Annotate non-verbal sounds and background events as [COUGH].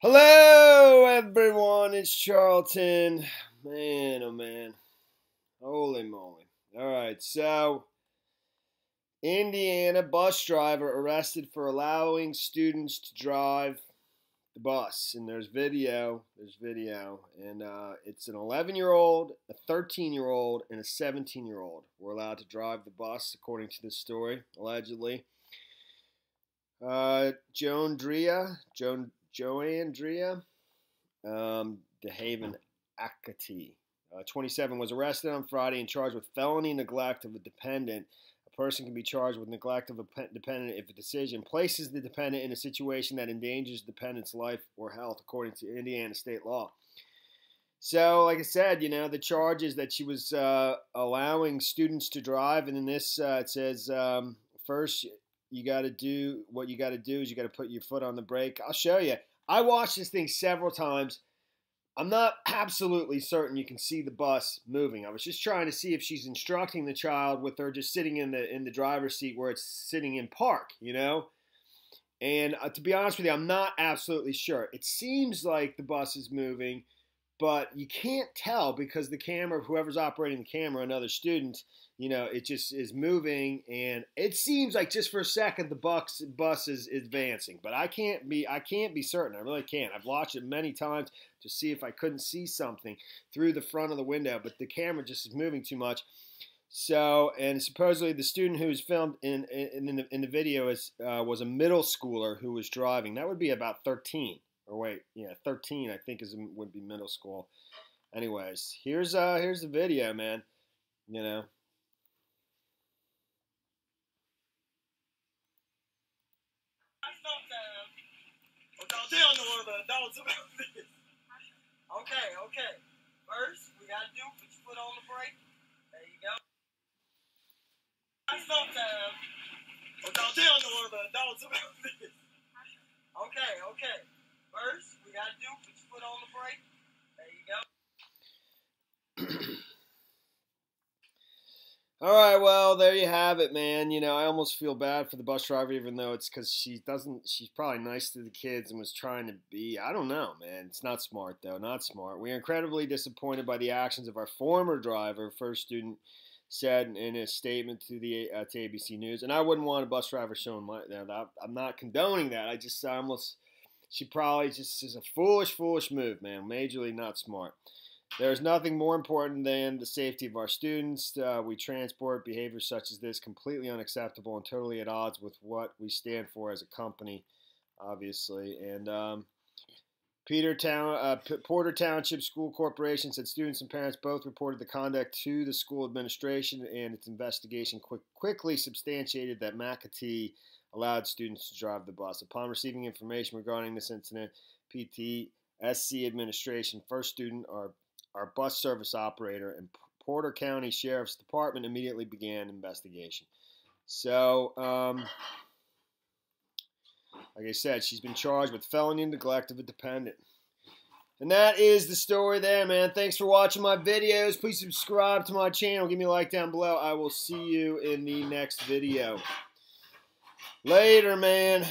Hello, everyone. It's Charlton. Man, oh man. Holy moly. All right, so Indiana bus driver arrested for allowing students to drive the bus. And there's video. There's video. And uh, it's an 11 year old, a 13 year old, and a 17 year old were allowed to drive the bus, according to this story, allegedly. Uh, Joan Drea, Joan Joandrea um, DeHaven Akati, uh, 27, was arrested on Friday and charged with felony neglect of a dependent. A person can be charged with neglect of a dependent if a decision places the dependent in a situation that endangers the dependent's life or health, according to Indiana state law. So, like I said, you know, the charge is that she was uh, allowing students to drive, and in this uh, it says um, first you got to do what you got to do is you got to put your foot on the brake. I'll show you. I watched this thing several times. I'm not [CLEARS THROAT] absolutely certain you can see the bus moving. I was just trying to see if she's instructing the child with her just sitting in the in the driver's seat where it's sitting in park, you know. And uh, to be honest with you, I'm not absolutely sure. It seems like the bus is moving, but you can't tell because the camera, whoever's operating the camera, another student, you know, it just is moving, and it seems like just for a second the Bucks bus is advancing, but I can't be I can't be certain. I really can't. I've watched it many times to see if I couldn't see something through the front of the window, but the camera just is moving too much. So, and supposedly the student who was filmed in in, in, the, in the video is uh, was a middle schooler who was driving. That would be about 13, or wait, yeah, 13 I think is would be middle school. Anyways, here's uh here's the video, man. You know. adults. Okay, okay. First, we gotta do put your foot on the brake. There you go. Sometimes, well, don't tell no other adults about this. Okay, okay. First, we gotta do put your foot on the brake. There you go. All right, well, there you have it, man. You know, I almost feel bad for the bus driver, even though it's because she doesn't, she's probably nice to the kids and was trying to be, I don't know, man. It's not smart, though, not smart. We are incredibly disappointed by the actions of our former driver, first student said in a statement to the uh, to ABC News. And I wouldn't want a bus driver showing my, know, I'm not condoning that. I just, I almost, she probably just is a foolish, foolish move, man. Majorly not smart. There is nothing more important than the safety of our students. Uh, we transport behaviors such as this completely unacceptable and totally at odds with what we stand for as a company, obviously. And um, Peter Town, uh, Porter Township School Corporation said students and parents both reported the conduct to the school administration, and its investigation quick, quickly substantiated that McAtee allowed students to drive the bus. Upon receiving information regarding this incident, PTSC administration, first student, are our bus service operator, and Porter County Sheriff's Department immediately began investigation. So, um, like I said, she's been charged with felony neglect of a dependent. And that is the story there, man. Thanks for watching my videos. Please subscribe to my channel. Give me a like down below. I will see you in the next video. Later, man.